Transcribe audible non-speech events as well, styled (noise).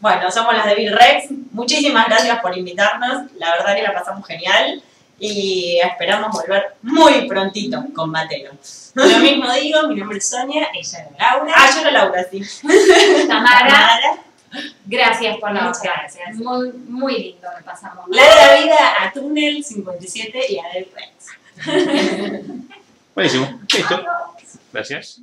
Bueno, somos las de Bill Rex. Muchísimas gracias por invitarnos. La verdad que la pasamos genial. Y esperamos volver muy prontito con Mateo. Lo mismo digo, mi nombre es Sonia, ella es Laura. Ah, yo era Laura, sí. Tamara, Tamara. gracias por la Muchas gracias. Muy, muy lindo me pasamos. Larga vida a Túnel 57 y a Del Rex. (laughs) Buenísimo. Listo. Gracias.